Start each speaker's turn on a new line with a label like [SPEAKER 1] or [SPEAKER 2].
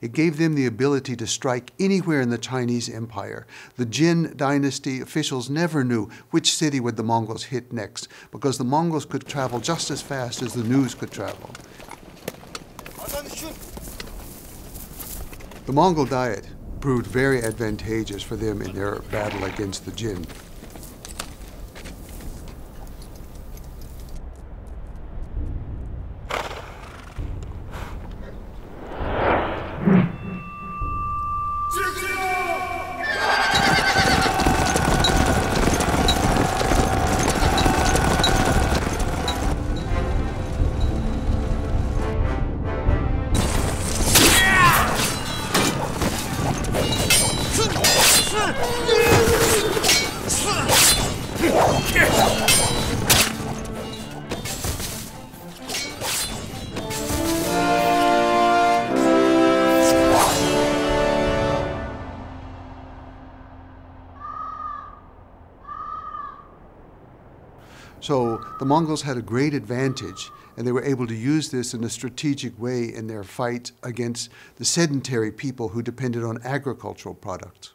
[SPEAKER 1] It gave them the ability to strike anywhere in the Chinese Empire. The Jin dynasty officials never knew which city would the Mongols hit next because the Mongols could travel just as fast as the news could travel. The Mongol diet proved very advantageous for them in their battle against the Jin. So the Mongols had a great advantage, and they were able to use this in a strategic way in their fight against the sedentary people who depended on agricultural products.